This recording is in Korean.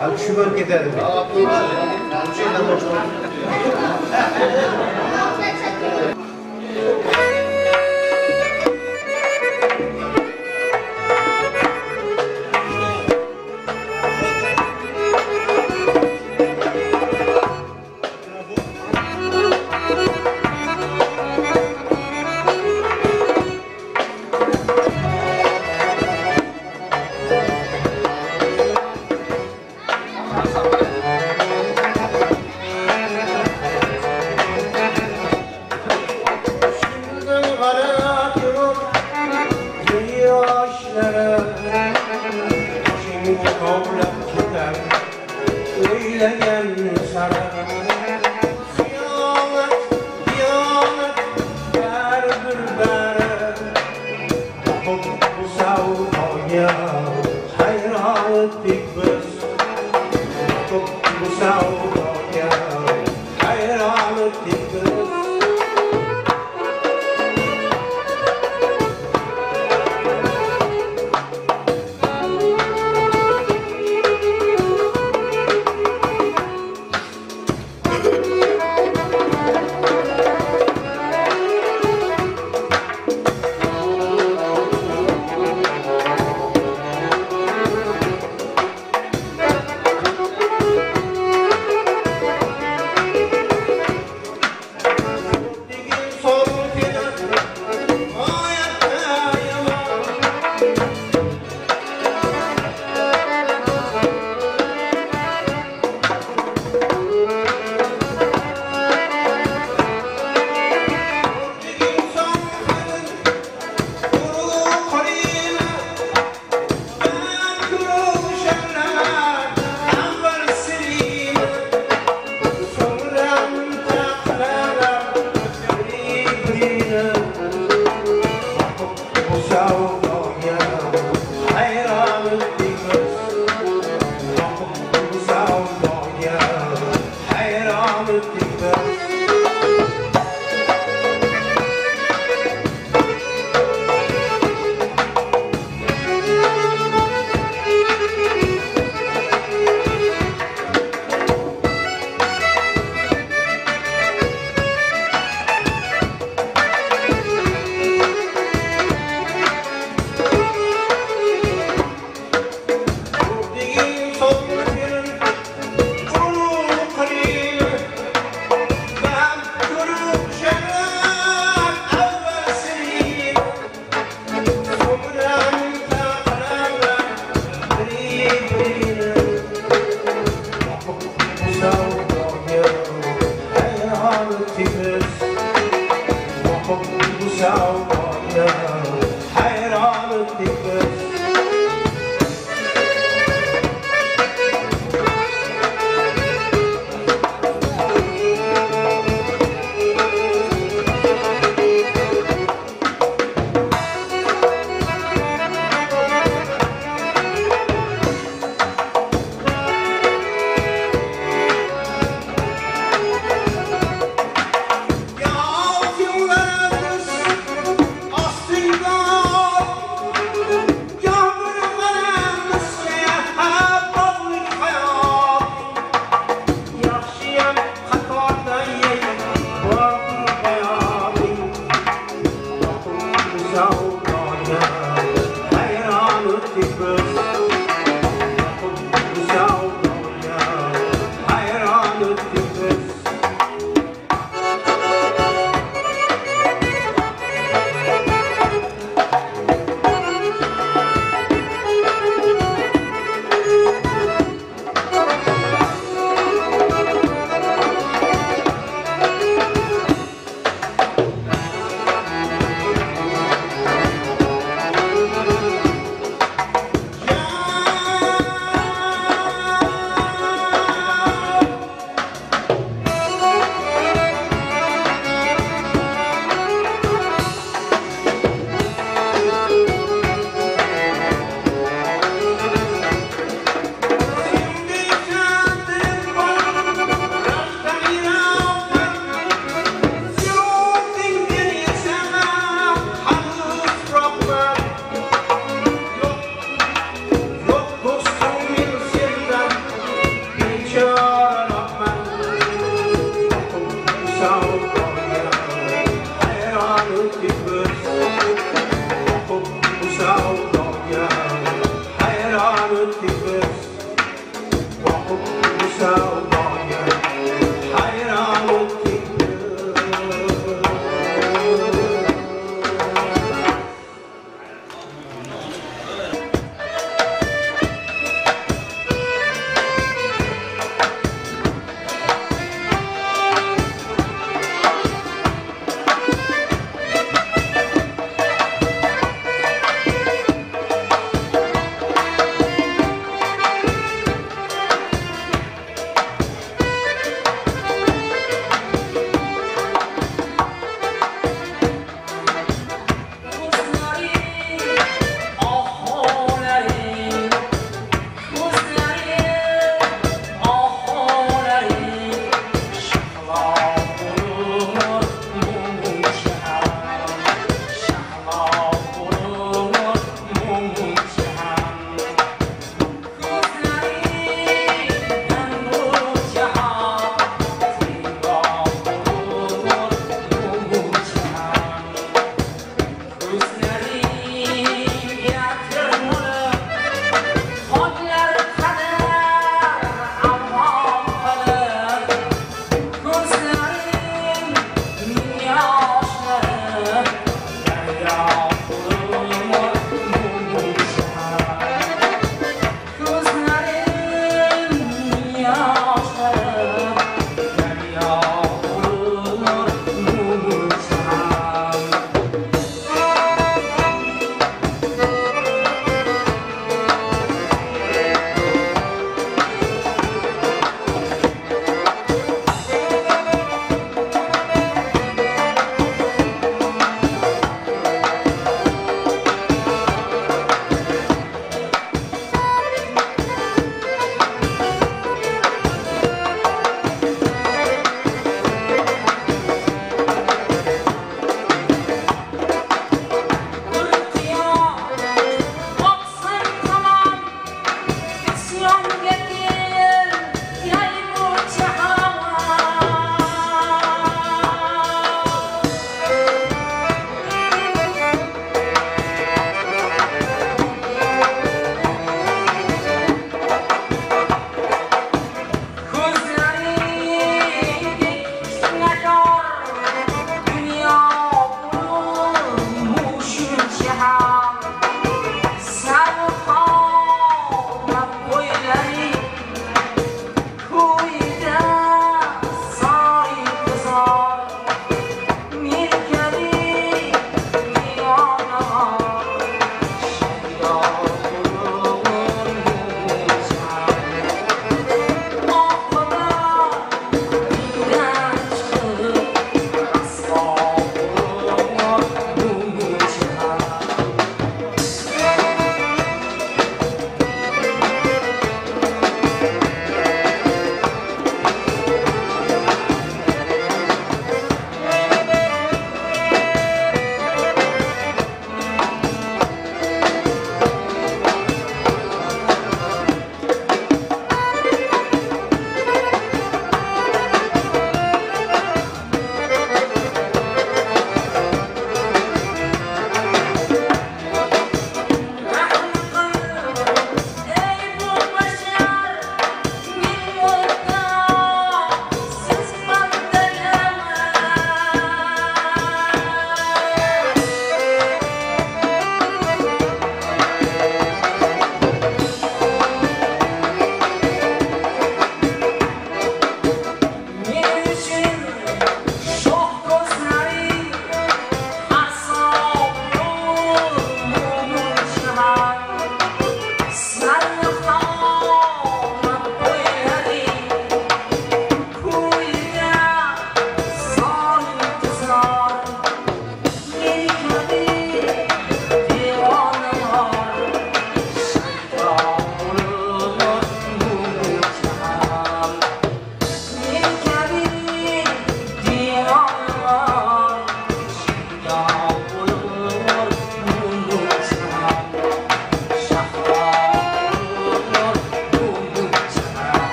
Abi şu bölgede de.